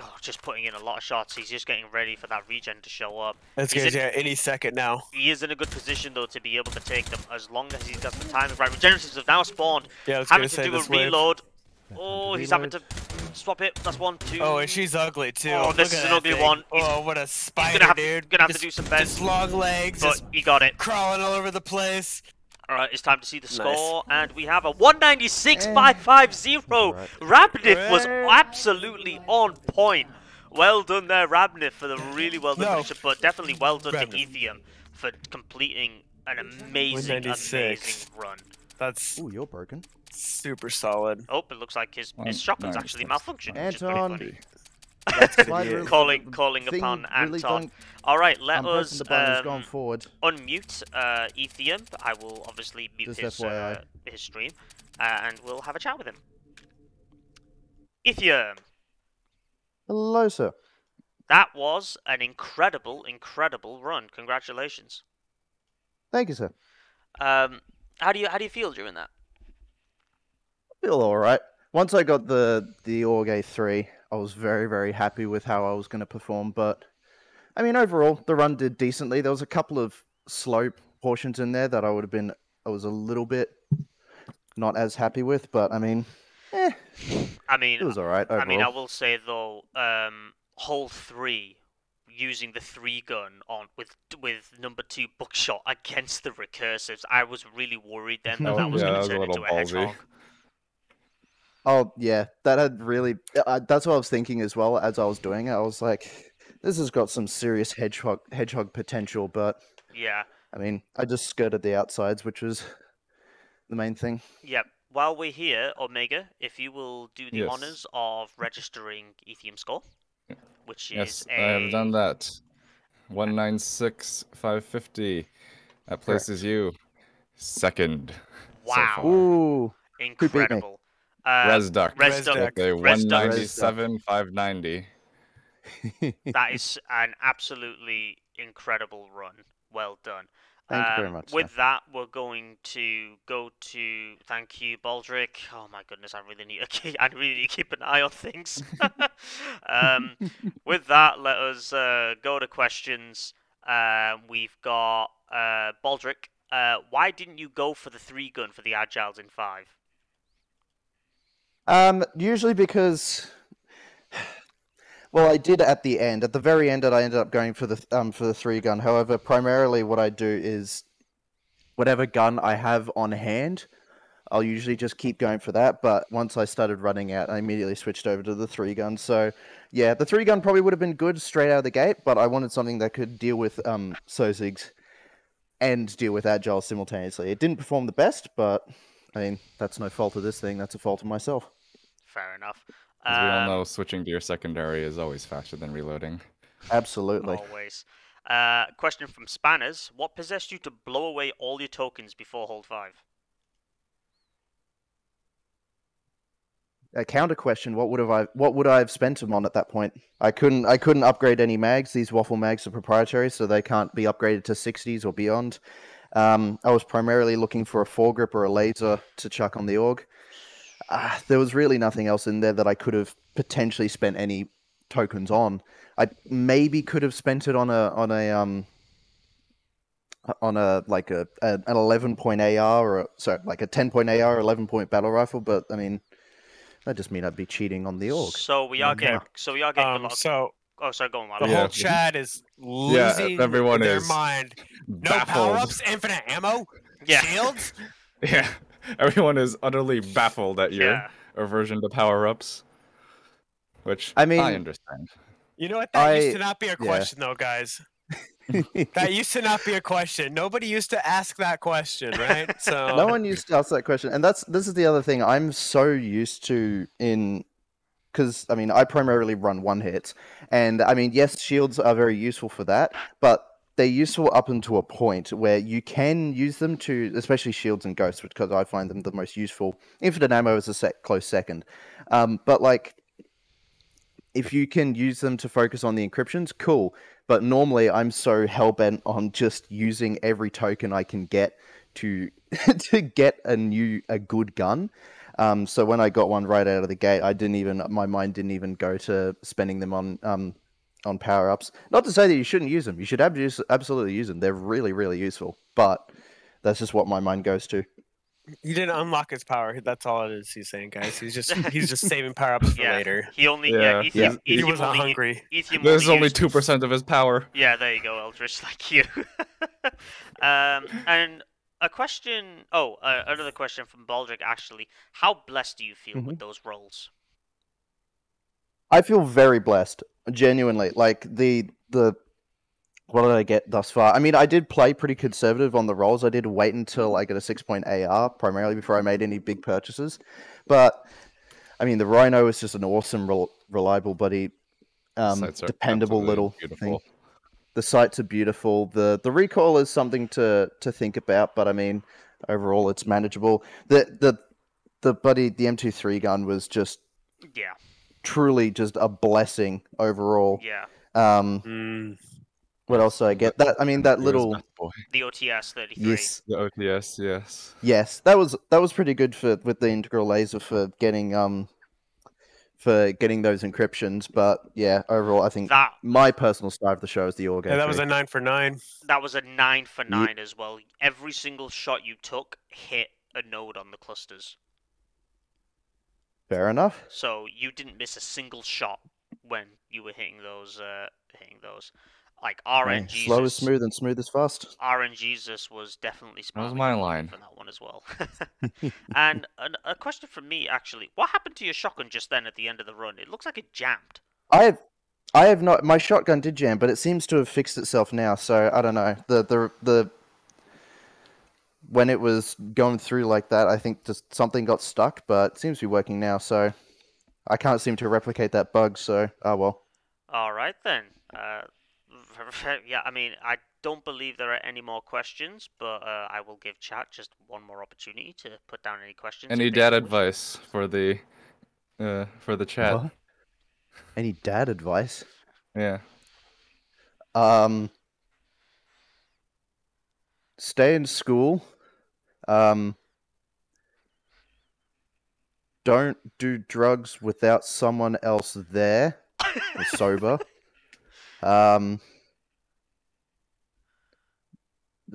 Speaker 1: oh, just putting in a lot of shots. He's just getting ready for that regen to show up.
Speaker 2: That's
Speaker 1: He's
Speaker 2: good.
Speaker 1: in-
Speaker 2: Yeah, any second now.
Speaker 1: He is in a good position though to be able to take them as long as he's got the timing right. Regeneratives have now spawned.
Speaker 2: Yeah, I was
Speaker 1: having
Speaker 2: gonna
Speaker 1: to
Speaker 2: say
Speaker 1: do a
Speaker 2: this wave.
Speaker 1: Reload.
Speaker 3: Yeah,
Speaker 1: Oh, he's
Speaker 3: reload.
Speaker 1: having to swap it. That's one, two.
Speaker 2: Oh, and she's ugly too.
Speaker 1: Oh, this
Speaker 2: Look
Speaker 1: is an ugly
Speaker 2: thing.
Speaker 1: one. He's-
Speaker 2: Oh, what a spider,
Speaker 1: gonna have,
Speaker 2: dude.
Speaker 1: gonna have
Speaker 2: just,
Speaker 1: to do some bends,
Speaker 2: Just long legs,
Speaker 1: but
Speaker 2: just
Speaker 1: he got it.
Speaker 2: crawling all over the place.
Speaker 1: All right, it's time to see the
Speaker 2: Nice.
Speaker 1: score, and we have a 196.550.
Speaker 3: Alright.
Speaker 1: Rabnif was absolutely on point. Well done there, Rabnif, for the really well done
Speaker 2: No.
Speaker 1: mission, but definitely well done to Ethiom for completing an amazing, amazing run.
Speaker 2: That's
Speaker 3: Ooh, you're broken.
Speaker 2: Super solid.
Speaker 1: Oh, it looks like his, his
Speaker 4: Um,
Speaker 1: shotgun's
Speaker 4: no,
Speaker 1: actually
Speaker 4: it's-
Speaker 1: malfunctioned, which is pretty
Speaker 3: Anton.
Speaker 1: funny. Calling, calling
Speaker 3: thing
Speaker 1: upon
Speaker 3: really
Speaker 1: Anton.
Speaker 3: don't-
Speaker 1: All right, let
Speaker 3: I'm
Speaker 1: us
Speaker 3: pressing the button. It's gone
Speaker 1: um,
Speaker 3: forward.
Speaker 1: unmute uh, Ethiom. I will obviously mute
Speaker 3: Just
Speaker 1: his, uh, his stream, uh, and we'll have a chat with him. Ethiom,
Speaker 3: Hello, sir.
Speaker 1: that was an incredible, incredible run. Congratulations.
Speaker 3: Thank you, sir.
Speaker 1: Um, how do you how do you feel during that?
Speaker 3: Feel all right. Once I got the the AUG A3, I was very very happy with how I was going to perform. But I mean, overall, the run did decently. There was a couple of slow portions in there that I would have been I was a little bit not as happy with. But I mean, eh,
Speaker 1: I mean,
Speaker 3: it was all right overall.
Speaker 1: I mean, I will say though, um, hold three, using the three gun on with with number two buckshot against the recursives, I was really worried then that
Speaker 3: Oh,
Speaker 1: that was
Speaker 4: yeah,
Speaker 1: going to
Speaker 4: was a
Speaker 1: turn into
Speaker 4: little
Speaker 1: a
Speaker 4: ballsy.
Speaker 1: hedgehog.
Speaker 3: Oh yeah, that had really. Uh, that's what I was thinking as well as I was doing it. I was like, this has got some serious hedgehog hedgehog potential. But
Speaker 1: Yeah.
Speaker 3: I mean, I just skirted the outsides, which was the main thing.
Speaker 1: Yep. While we're here, Omega, if you will do the
Speaker 4: Yes.
Speaker 1: honors of registering Ethiom score, which
Speaker 4: Yes,
Speaker 1: is
Speaker 4: I
Speaker 1: a
Speaker 4: have done that. One nine six five fifty. That places you second. so
Speaker 1: Wow.
Speaker 4: far.
Speaker 3: Ooh,
Speaker 1: incredible. Uh,
Speaker 4: Resduck.
Speaker 1: Resduck.
Speaker 4: with a
Speaker 1: Resduck.
Speaker 4: one ninety seven five ninety.
Speaker 1: that is an absolutely incredible run. Well done.
Speaker 3: Thank you very
Speaker 1: Um,
Speaker 3: much, sir.
Speaker 1: With that, we're going to go to thank you, Baldric. Oh my goodness, I really need to keep, I really need to keep an eye on things. um, with that, let us uh, go to questions. Um, we've got uh, Baldric. Uh, why didn't you go for the three gun for the agiles in five?
Speaker 3: Um, usually because, well, I did at the end. At the very end, I ended up going for the um for the three gun. However, primarily what I do is, whatever gun I have on hand, I'll usually just keep going for that. But once I started running out, I immediately switched over to the three gun. So, yeah, the three gun probably would have been good straight out of the gate. But I wanted something that could deal with um Sosigs and deal with agile simultaneously. It didn't perform the best, but I mean that's no fault of this thing. That's a fault of myself.
Speaker 1: Fair enough.
Speaker 4: As we all
Speaker 1: Um,
Speaker 4: know, switching to your secondary is always faster than reloading.
Speaker 3: Absolutely.
Speaker 1: Always. Uh, question from Spanners. What possessed you to blow away all your tokens before hold 5?
Speaker 3: a counter question what would have i what would i have spent them on at that point i couldn't i couldn't upgrade any mags these waffle mags are proprietary so they can't be upgraded to 60s or beyond um, i was primarily looking for a foregrip or a laser to chuck on the AUG uh, there was really nothing else in there that i could have potentially spent any tokens on i maybe could have spent it on a on a um on a like a, a an 11 point ar or a, sorry like a 10 point ar 11 point battle rifle but i mean that just mean I'd be cheating on the AUG.
Speaker 1: So we are
Speaker 2: Okay.
Speaker 1: getting. So we are getting a
Speaker 2: Um,
Speaker 1: lot. Of,
Speaker 2: so
Speaker 1: oh, sorry, go on,
Speaker 2: the
Speaker 4: Yeah.
Speaker 2: whole chat is losing
Speaker 4: everyone
Speaker 2: their
Speaker 4: is
Speaker 2: mind. No
Speaker 4: Baffled.
Speaker 2: power ups, infinite ammo,
Speaker 1: Yeah.
Speaker 2: shields.
Speaker 4: Yeah, everyone is utterly baffled at your
Speaker 1: Yeah.
Speaker 4: aversion to power ups. which
Speaker 3: I mean-
Speaker 4: I understand.
Speaker 2: You know what? That used to not be a
Speaker 3: yeah.
Speaker 2: question, though, guys. That used to not be a question. Nobody used to ask that question, right? So
Speaker 3: no one used to ask that question, and that's this is the other thing. I'm so used to in because I mean I primarily run one hits, and I mean yes, shields are very useful for that, but they're useful up until a point where you can use them to, especially shields and ghosts, because I find them the most useful. Infinite ammo is a close second, um, but like if you can use them to focus on the encryptions, cool. But normally I'm so hell bent on just using every token I can get to to get a new a good gun. Um, so when I got one right out of the gate, I didn't even my mind didn't even go to spending them on um, on power ups. Not to say that you shouldn't use them. You should abs- absolutely use them. They're really really useful. But that's just what my mind goes to.
Speaker 2: he didn't unlock his power. That's all it is. He's saying, guys. He's just he's just saving power ups for
Speaker 1: Yeah.
Speaker 2: later.
Speaker 1: He only
Speaker 4: Yeah.
Speaker 1: yeah.
Speaker 3: Yeah.
Speaker 1: Ethiom,
Speaker 2: He
Speaker 1: Ethiom
Speaker 2: wasn't
Speaker 1: only,
Speaker 2: hungry.
Speaker 1: Ethiom
Speaker 4: There's only two percent of his power.
Speaker 1: Yeah, there you go, Eldritch, like you. um, and a question. Oh, uh, another question from Baldric. Actually, how blessed do you feel with those roles?
Speaker 3: I feel very blessed, genuinely. Like the the what did I get thus far? I mean, I did play pretty conservative on the rolls. I did wait until I got a six point AR primarily before I made any big purchases. But I mean, the Rhino is just an awesome, rel- reliable, buddy, um, dependable little
Speaker 4: beautiful.
Speaker 3: thing. The sights are beautiful. the The recoil is something to to think about, but I mean, overall, it's manageable. The the the buddy, the M23 gun was just
Speaker 1: Yeah,
Speaker 3: truly just a blessing overall.
Speaker 1: yeah.
Speaker 3: Um,
Speaker 2: Mm.
Speaker 3: what else did I get? That I mean, that
Speaker 4: He
Speaker 3: little
Speaker 1: The OTS thirty three.
Speaker 3: yes,
Speaker 4: The OTS, yes.
Speaker 3: yes, that was that was pretty good for with the integral laser for getting um for getting those encryptions. But yeah, overall, I think
Speaker 1: That
Speaker 3: my personal star of the show is the Orgo.
Speaker 2: Yeah, that was a nine for nine.
Speaker 1: that was a nine for nine as well. Every single shot you took hit a node on the clusters,
Speaker 3: fair enough.
Speaker 1: so you didn't miss a single shot when you were hitting those. Uh, hitting those, like
Speaker 3: Hey,
Speaker 1: RNG.
Speaker 3: slow is smooth and smooth is fast.
Speaker 1: RNGesus was definitely
Speaker 4: That was my line.
Speaker 1: for that one as well. and an, a question from me actually: What happened to your shotgun just then at the end of the run? It looks like it jammed.
Speaker 3: I have. I have not. My shotgun did jam, but it seems to have fixed itself now. So I don't know. The the the when it was going through like that, I think just something got stuck, but it seems to be working now. So I can't seem to replicate that bug. So oh well.
Speaker 1: All right then. Uh, yeah, I mean, I don't believe there are any more questions, but uh, I will give chat just one more opportunity to put down any questions.
Speaker 4: Any dad
Speaker 1: wish.
Speaker 4: advice for the uh for the chat?
Speaker 3: What? Any dad advice?
Speaker 4: Yeah.
Speaker 3: Um, stay in school. Um, don't do drugs without someone else there or sober. Um,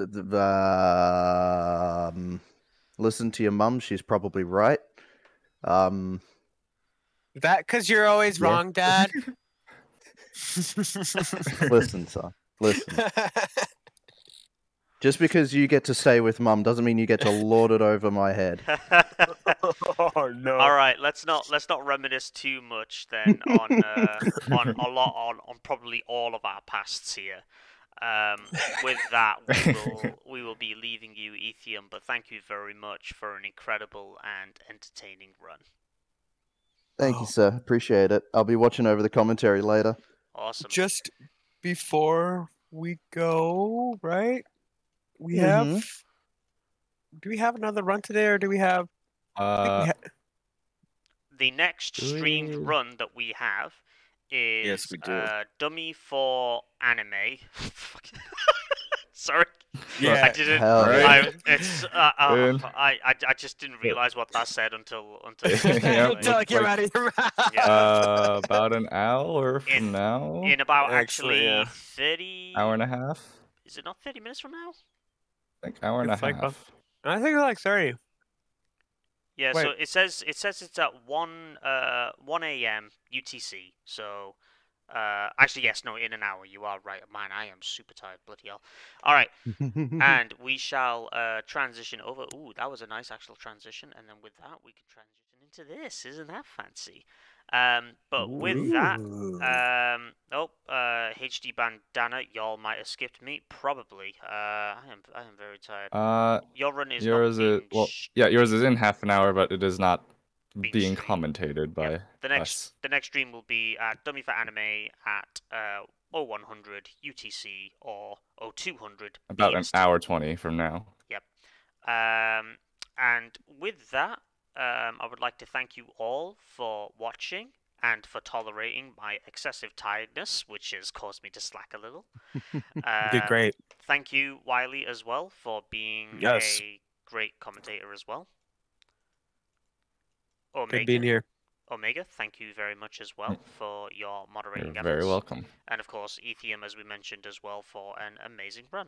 Speaker 3: the, the, um, listen to your mum. She's probably right. Um,
Speaker 2: That because you're always
Speaker 3: Yeah.
Speaker 2: wrong, Dad.
Speaker 3: listen, son. Listen. Just because you get to stay with mum doesn't mean you get to lord it over my head.
Speaker 2: oh no.
Speaker 1: All right, let's not let's not reminisce too much then on uh, on a lot on on probably all of our pasts here. Um, with that, we will we will be leaving you, Ethiom. But thank you very much for an incredible and entertaining run.
Speaker 3: Thank
Speaker 2: Oh.
Speaker 3: you, sir. Appreciate it. I'll be watching over the commentary later.
Speaker 1: Awesome.
Speaker 2: Just before we go, right? We have.
Speaker 3: Mhm.
Speaker 2: Do we have another run today, or do we have? I think we
Speaker 4: Uh,
Speaker 2: ha-
Speaker 1: the next streamed
Speaker 4: we-
Speaker 1: run that we have is
Speaker 2: we do.
Speaker 1: Uh, Dummy for Anime. Fuck. Sorry, I didn't.
Speaker 4: Right.
Speaker 1: I, it's uh, uh,
Speaker 4: Good.
Speaker 1: I, I I just didn't realize what that said until until
Speaker 4: Yeah,
Speaker 2: Until it
Speaker 4: like-
Speaker 2: out of your mouth.
Speaker 1: Yeah.
Speaker 4: uh, about an hour from
Speaker 1: In-
Speaker 4: now.
Speaker 1: in about
Speaker 2: Actually,
Speaker 1: actually
Speaker 2: yeah.
Speaker 1: thirty.
Speaker 4: hour and a half.
Speaker 1: Is it not thirty minutes from now?
Speaker 4: I think hour and a
Speaker 2: like
Speaker 4: half.
Speaker 2: about- I think it's like thirty.
Speaker 1: Yeah. So it says it says it's at one uh one a.m. UTC. So Uh, actually, yes, no, in an hour. You are right. Man, I am super tired. Bloody hell. All right, and we shall uh, transition over. Ooh, that was a nice actual transition. And then with that, we can transition into this. Isn't that fancy? Um, but with that, um, oh, uh, HD bandana, y'all might have skipped me. Probably. Uh, I am, I am very tired.
Speaker 4: Uh,
Speaker 1: Your run is
Speaker 4: yours
Speaker 1: not
Speaker 4: is
Speaker 1: being
Speaker 4: well, yeah, yours is in half an hour, but it is not
Speaker 1: Being
Speaker 4: being commentated by
Speaker 1: Yep. The next
Speaker 4: us.
Speaker 1: the next stream will be at Dummy for Anime at uh 0100 UTC or 0200
Speaker 4: About an hour twenty from now. Yep.
Speaker 1: Um, and with that, um, I would like to thank you all for watching and for tolerating my excessive tiredness, which has caused me to slack a little.
Speaker 2: You
Speaker 1: Uh,
Speaker 2: did great.
Speaker 1: Thank you, Wiley, as well, for being
Speaker 2: Yes.
Speaker 1: a great commentator as well. Omega,
Speaker 2: Good being here.
Speaker 1: Omega, thank you very much as well for your moderating
Speaker 4: You're
Speaker 1: efforts.
Speaker 4: very welcome.
Speaker 1: And of course, Ethiom, as we mentioned as well, for an amazing run.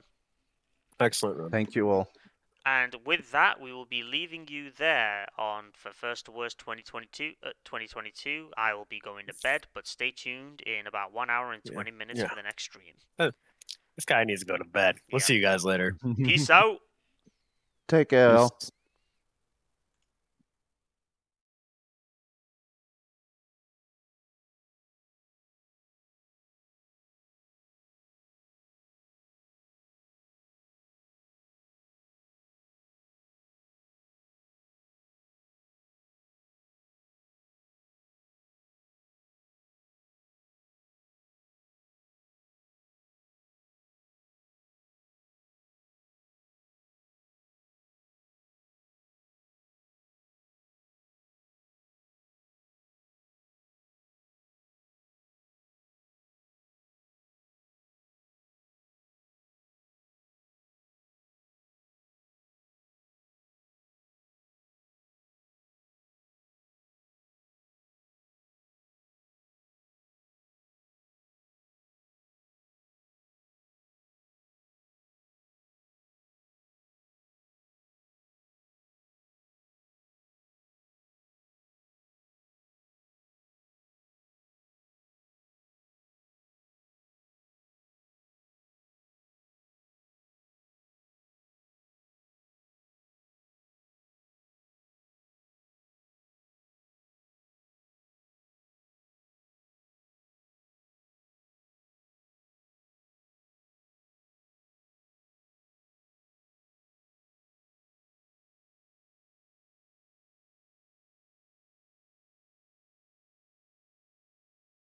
Speaker 2: Excellent run.
Speaker 3: Thank you all.
Speaker 1: And with that, we will be leaving you there on for First 2 Wurst 2022. Uh, 2022. I will be going to bed, but stay tuned in about one hour and
Speaker 2: Yeah,
Speaker 1: 20 minutes
Speaker 2: yeah.
Speaker 1: for the next stream.
Speaker 2: This guy needs to go to bed. We'll
Speaker 1: Yeah.
Speaker 2: see you guys later.
Speaker 1: Peace out.
Speaker 3: Take care.
Speaker 4: Peace.